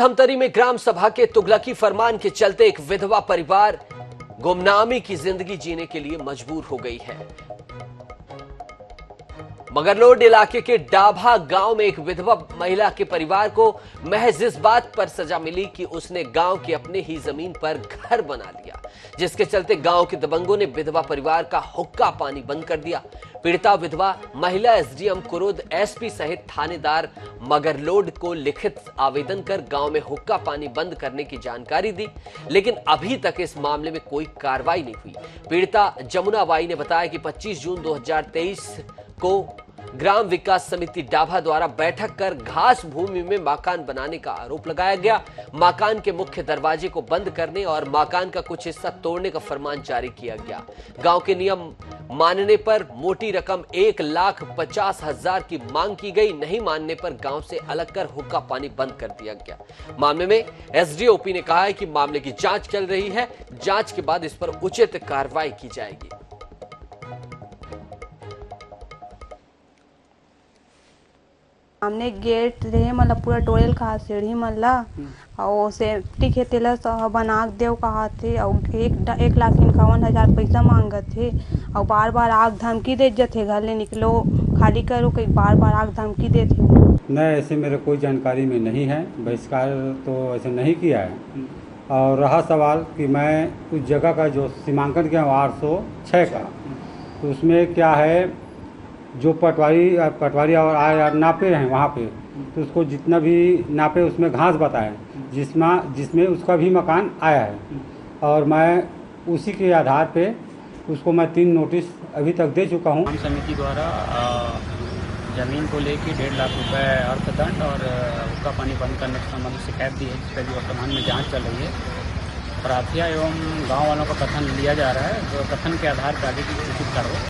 धमतरी में ग्राम सभा के तुगलकी फरमान के चलते एक विधवा परिवार गुमनामी की ज़िंदगी जीने के लिए मजबूर हो गई है। मगरलोड इलाके के डाभा गाँव में एक विधवा महिला के परिवार को महज इस बात पर सजा मिली कि उसने गाँव की अपने ही ज़मीन पर घर बना लिया, जिसके चलते गाँव के दबंगों ने विधवा परिवार का हुक्का पानी बंद कर दिया। पीड़िता विधवा महिला एसडीएम कुरुद एसपी सहित थानेदार मगरलोड को लिखित आवेदन कर गाँव में हुक्का पानी बंद करने की जानकारी दी, लेकिन अभी तक इस मामले में कोई कार्रवाई नहीं हुई। पीड़िता जमुना बाई ने बताया कि 25 जून 2023 को ग्राम विकास समिति डाभा द्वारा बैठक कर घास भूमि में मकान बनाने का आरोप लगाया गया। मकान के मुख्य दरवाजे को बंद करने और मकान का कुछ हिस्सा तोड़ने का फरमान जारी किया गया। गाँव के नियम मानने पर मोटी रकम एक लाख पचास हज़ार की मांग की गई, नहीं मानने पर गाँव से अलग कर हुक्का पानी बंद कर दिया गया। मामले में एसडीओपी ने कहा है कि मामले की जाँच चल रही है। जाँच के बाद इस पर उचित कार्रवाई की जाएगी। हमने गेट रहे मतलब पूरा टोयल कहा सीढ़ी मल्ला। और सेफ्टी के तेल बना देव कहा थे। और एक एक लाख इक्यावन हज़ार पैसा मांगत थे। और बार बार आग धमकी दे जथे घर ले निकलो। खाली करो कहीं बार बार आग धमकी दे थे। नहीं ऐसे मेरे कोई जानकारी में नहीं है। बहिष्कार तो ऐसे नहीं किया है। और रहा सवाल कि मैं उस जगह का जो सीमांकन किया हूँ आठ सौ छः का तो उसमें क्या है जो पटवारी पटवारी और आए नापे हैं वहाँ पे तो उसको जितना भी नापे उसमें घास बताए, जिसमें जिसमें उसका भी मकान आया है। और मैं उसी के आधार पे उसको मैं तीन नोटिस अभी तक दे चुका हूँ। समिति द्वारा ज़मीन को लेकर डेढ़ लाख रुपए अर्थदंड और उसका पानी बंद करने के संबंध में शिकायत दी है जिसका भी वर्तमान में जाँच चल रही है। प्रार्थिया एवं गाँव वालों का कथन लिया जा रहा है जो कथन के आधार पर आगे की उचित कार्रवाई